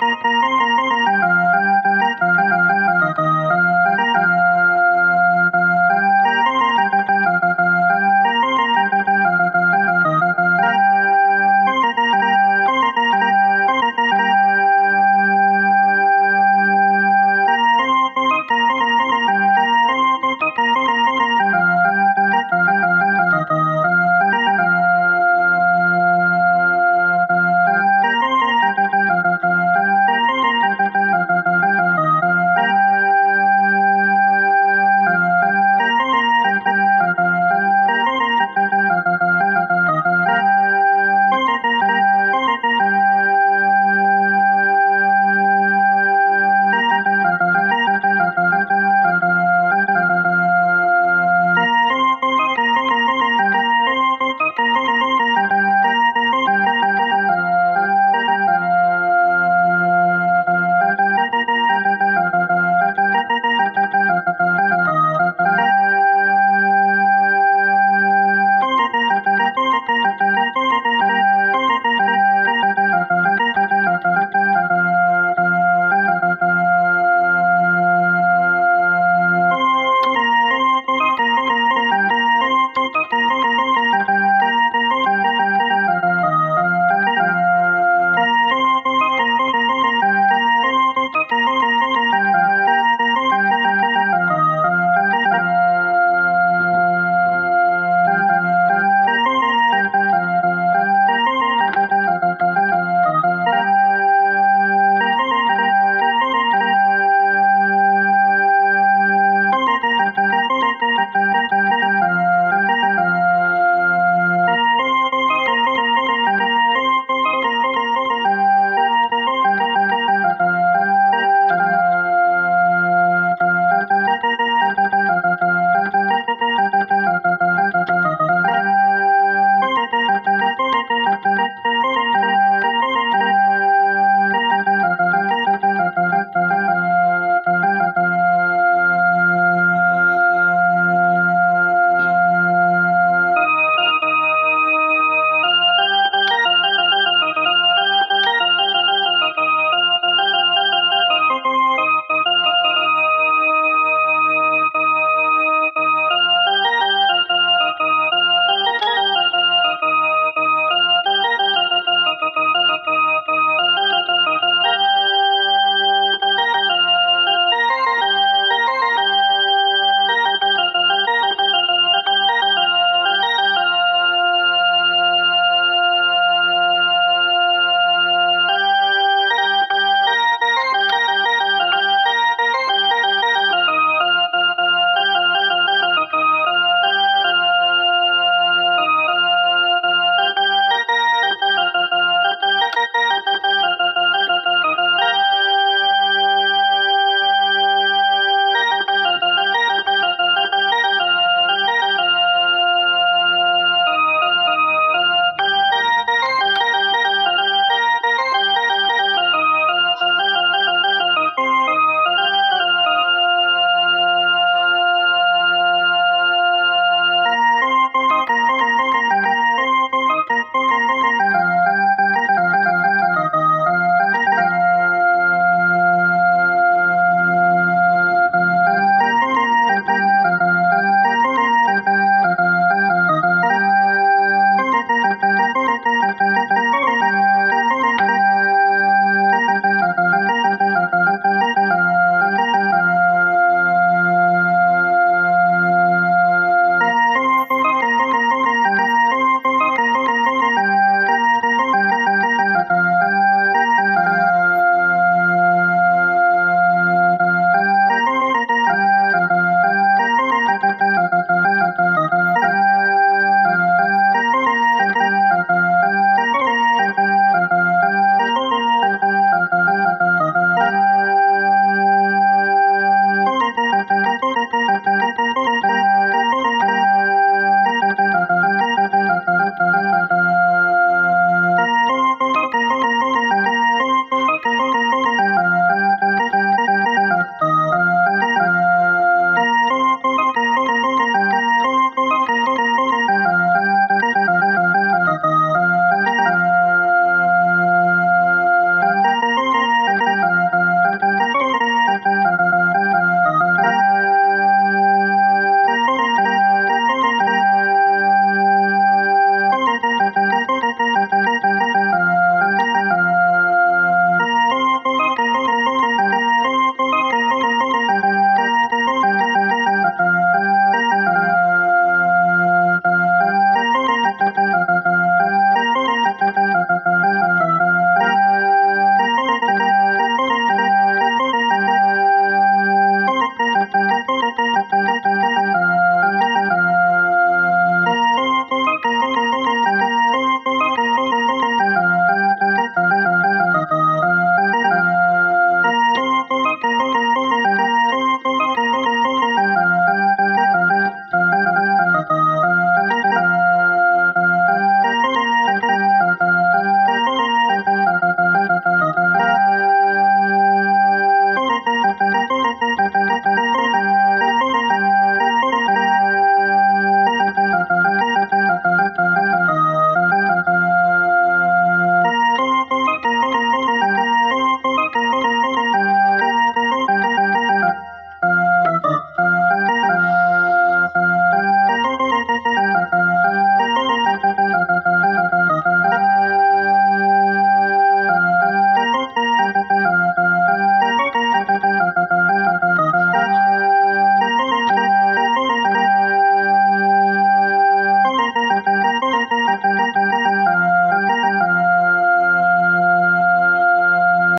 Música